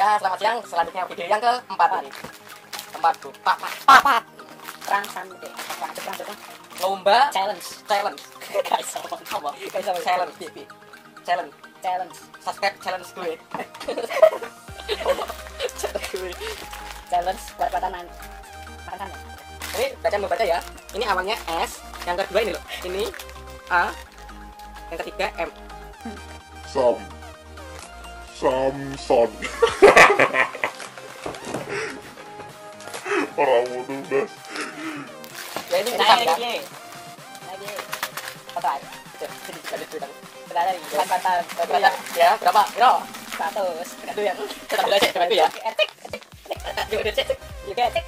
Ya, selamat siang. Selanjutnya video yang keempat ini. Keempat, tuh. Papat deh rangsam rangsam Lomba challenge challenge. guys Apa? guys apa Challenge, Bi, Bi. Challenge. challenge Subscribe challenge gue. challenge gue. challenge buat patanan makan ya Ini baca membaca ya. Ini awalnya S, yang kedua ini loh. Ini A, yang ketiga M. Sam Samson Orang bodoh das Ya ini nah Sam ini kan. dia nah dia apa Jadi ada aku. berada di depan Berapa? Ya, berapa? Bro. status Itu yang kita belajar coba itu ya. etik Yuk, udah cek. juga etik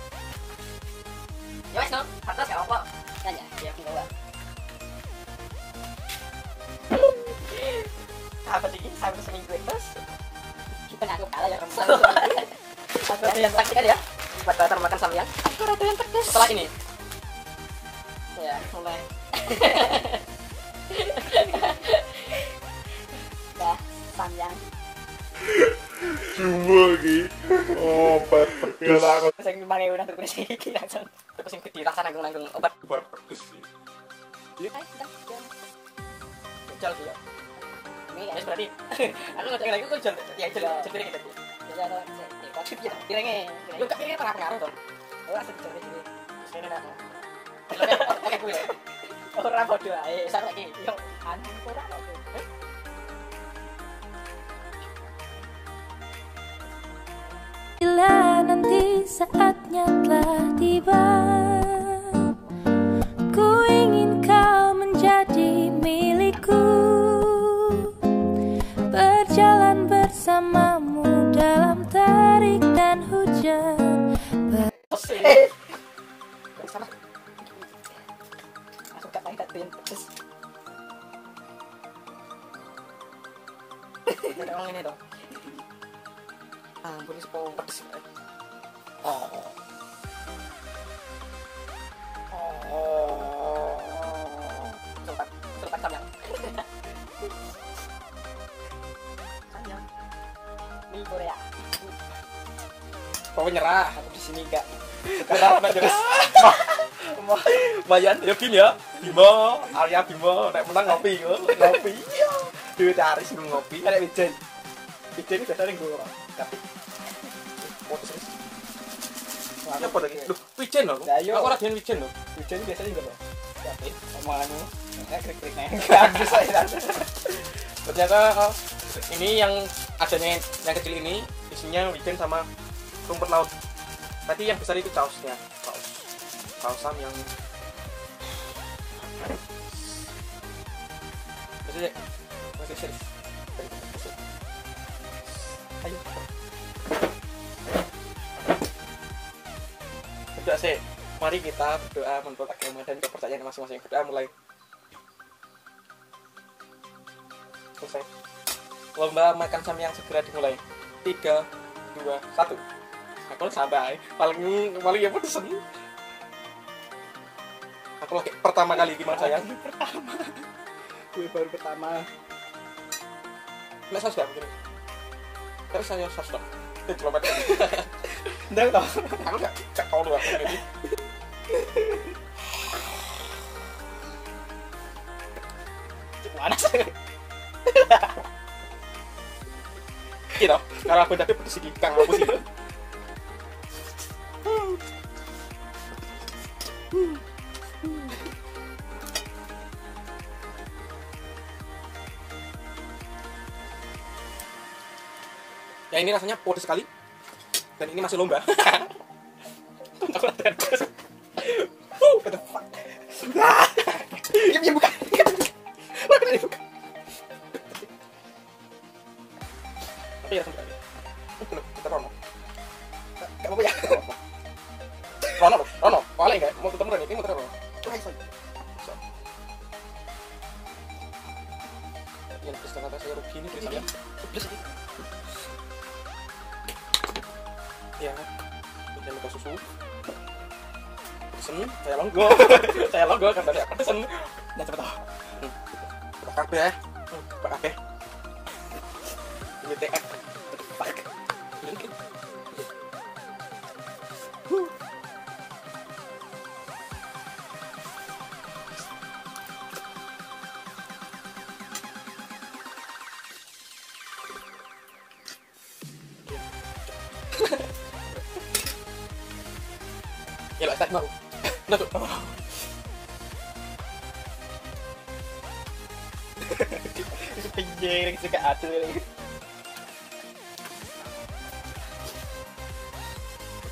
Ya wes no, atas gak apa. nanya ya enggak Apa sih? Sampai seminggu terus. Kalah ya Satu yang saksikan ya. Buat kalian makan samyang. aku ratu yang Setelah ini. ya mulai dah panjang Cuma lagi Oh pedes saya pakai udah terus iki langsung Terus yang gede rasa nanggung-nanggung obat. pedes sih Jual dia. Ini Ya ya berarti aku lagi kok jual ya pengaruh sini. Sini nak. Oke aja Bisa lagi. yo anjing orang bodoh Bila nanti saatnya telah tiba Korea Kau nyerah, aku di sini enggak. Sekarang apa terus? Bayan, ya gini ya. Bimo, Arya Bimo, nek menang ngopi yo, ngopi. Duit hari sebelum ngopi, ada wijen. Wijen itu biasanya gue tapi serius. Ya apa lagi? Loh, wijen loh. Aku orang dengan wijen loh. hujan biasanya juga loh Tapi omonganmu eh krik krik neng bagus saya. Ternyata oh, ini yang adanya yang kecil ini isinya wijen sama rumput laut. Tadi yang besar itu sausnya, saus. Saus sam yang Masih masih serius. Ayo. Berdoa sih. Mari kita berdoa menurut agama dan kepercayaan masing-masing. Berdoa mulai. Selesai. Lomba makan samyang segera dimulai. Tiga, dua, satu. Aku sampai paling paling ya pesen. Aku lagi pertama kali gimana sayang? gue baru pertama Nggak saus gak mungkin? Terus saya saus dong. Itu coba Ndang toh Aku gak gak tau dulu aku ini. mana sih Gitu. Kalau aku tapi pedes iki kang aku sih. Ya ini rasanya pedes sekali. Dan ini masih lomba. Aku latihan what the fuck? Kita Rono. Gak apa-apa ya. Rono, loh. Rono. Paling mau ketemu ini mau ketemu Rono. Coba. Yang terus kata saya rugi ini terus ya. Ya. Ini minta susu. Pesen, saya longgo. saya longgo kan tadi aku pesen. dan cepet Pak kabeh. Pak kabeh. Ini TF. Ya lah, tak mau. Tuh. Penjering suka adu ini.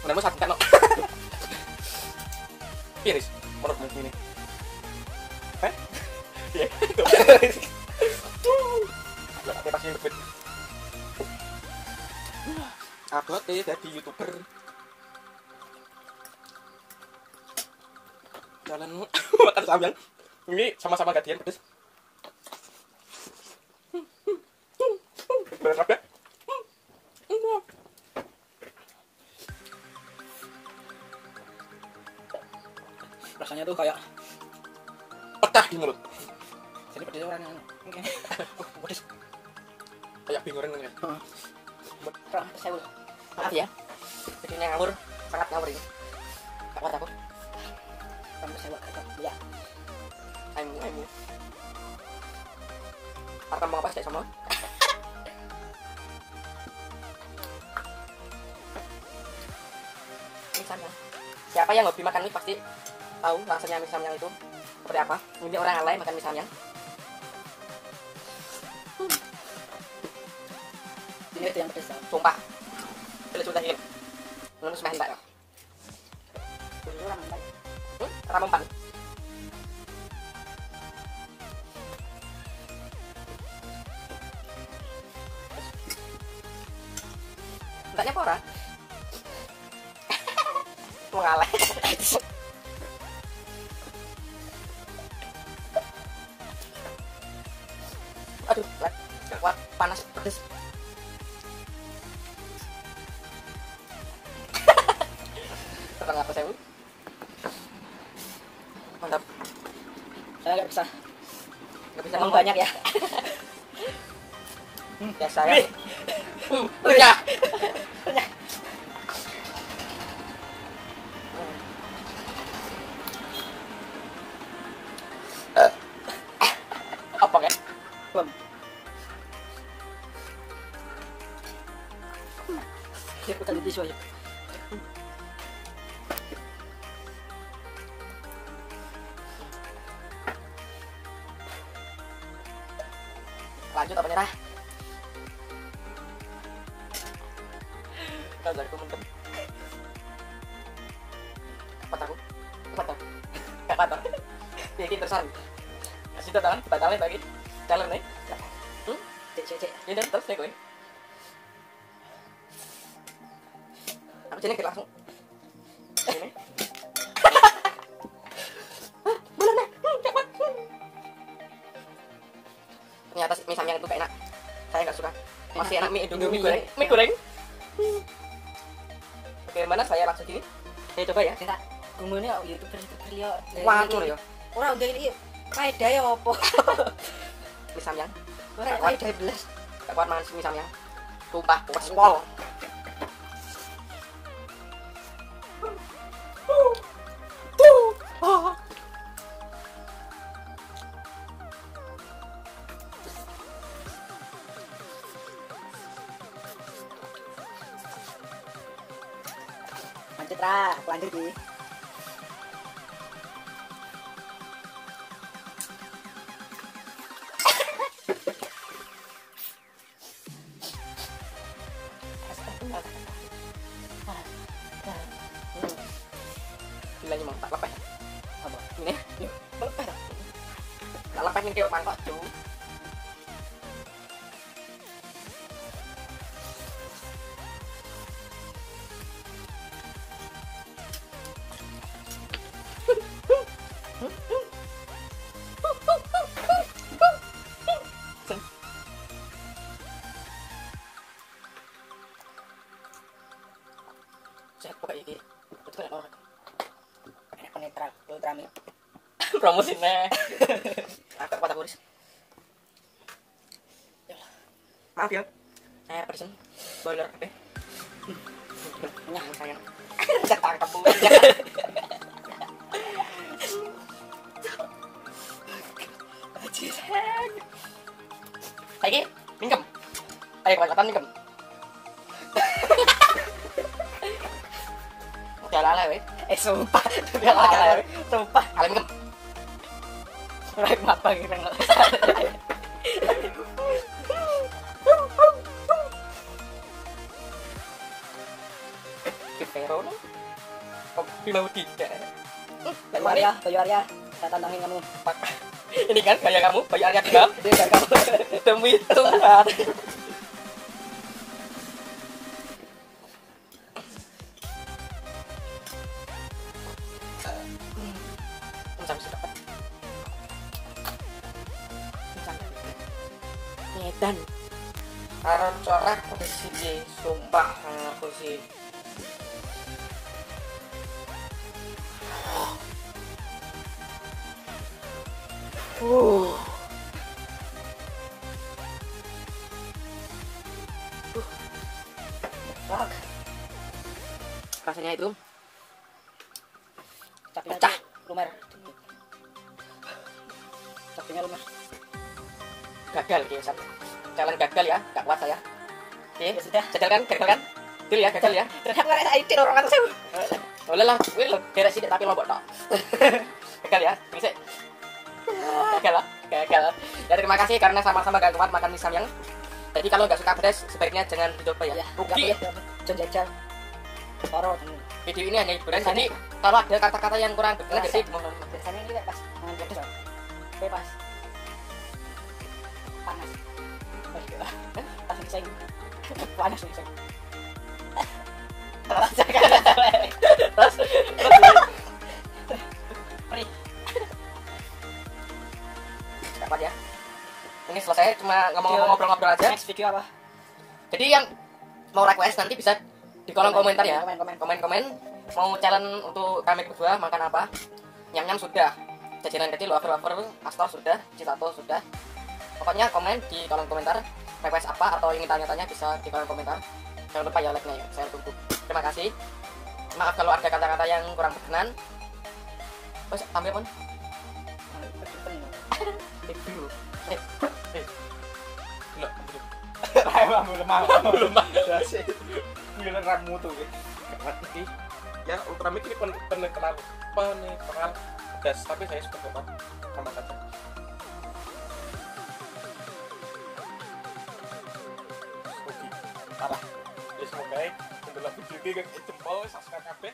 Menurutmu sakit kan, Riz. Menurutmu ini. Hah? Iya. Lah, tapi pasti eh jadi youtuber. Jalan makan sambil. Ini sama-sama gadian pedes. Bener apa? Rasanya tuh kayak Pecah di mulut. sini pedes orang anu. Oke. Pedes. Kayak bingung kan. Rah, saya. Maaf ya. Jadi ini ngawur, sangat ngawur ini. Gak kuat aku. Ya. Aimu, aimu. Akan mau apa sih sama? Mie samyang. Siapa yang hobi makan mie pasti tahu rasanya mie samyang itu seperti apa. Ini orang lain makan mie samyang. Ini itu yang pedes. Sumpah. Bila sudah ini. Ini orang lain. Hmm? Ramempan. Entahnya apa orang? Mengalah. Aduh, kuat, panas, pedes. Tenang apa saya? Mantap. Saya nggak bisa. Gak bisa ngomong. banyak ya. Ya saya. Renyah. Saya putar di tisu aja. Lanjut apa nyerah? Kalau dari mendem. Apa tahu? Apa tahu? Gak apa tahu. Ini terusan. Kasih tahu tangan, batalin lagi. Jalan nih. Hmm? Cek cek cek. Ini terus nih gue. Aku jadi langsung. Ini. Nih. Cepat. Ternyata mie samyang itu gak enak. Saya nggak suka. Masih enak mie Indomie, mie goreng. Mie goreng. Bagaimana saya langsung gini? Saya coba ya. Kita kumpulnya youtuber youtuber ya. Wacur ya. Orang udah ini faedah ya opo. Mie samyang. Orang faedah belas. Gak kuat makan mie samyang. Sumpah, puas pol. Lanjut ra, aku lanjut nih. Tak lepeh. Apa? Ini, ini lepeh. Tak kayak mangkok cu. Promosinya agak kuat aku Riz. maaf ya saya pesen boiler apa Nyah sayang. Cetak tepung. Lagi, mingkem. Ayo kelihatan mingkem. Udah lala weh. Eh sumpah, udah lala weh. Sumpah, kalian mingkem. Right mapa gitu nggak Pero no? Kopi mau tidak. Bayu Arya, Bayu Arya, saya tantangin kamu. Ini kan gaya kamu, Bayu Arya gak kamu. Demi Tuhan. Sih, sumpah aku sih. Uh. Fuck. Rasanya itu Capinya Pecah. lumer. Capinya lumer. gagal ya satu. Jalan gagal ya, gak kuat saya. Oke, Ya sudah. gagal kan, gagal kan? Betul ya, gagal ya. Ternyata saya itu orang atas saya. Boleh lah, gue lo beres sih tapi lombok tok. gagal ya, bisa. Gagal lah, gagal. Ya terima kasih karena sama-sama gak kuat makan mie yang. Jadi kalau nggak suka pedas sebaiknya jangan dicoba ya. Ya, Rugi. Jam jajal. Toro. Video ini hanya hiburan. Jadi kalau ada kata-kata yang kurang berkenan jadi mohon Biasanya ini pas mangan pedes. Pak. Bebas. Panas. Pas ngising. Panas ngising. terus terus Perih. Kuat ya. Ini selesai cuma ngomong-ngomong ngobrol-ngobrol aja. Next video apa? Jadi yang mau request nanti bisa di kolom komentar ya. Komen-komen. Komen-komen mau challenge untuk kami berdua makan apa? Nyam-nyam sudah. Jajanan kecil wafer-wafer, astor sudah, citato sudah. Pokoknya komen di kolom komentar request apa atau ingin tanya-tanya bisa di kolom komentar. Jangan lupa ya like-nya ya, saya tunggu. Terima kasih. Maaf kalau ada kata-kata yang kurang berkenan. Wes, ambil pun. Eh. Eh, eh. Tuh. Ya Ultramik ini pen penekal penekal gas tapi saya suka banget sama kacang. Ya semoga untuk video ini jempol subscribe.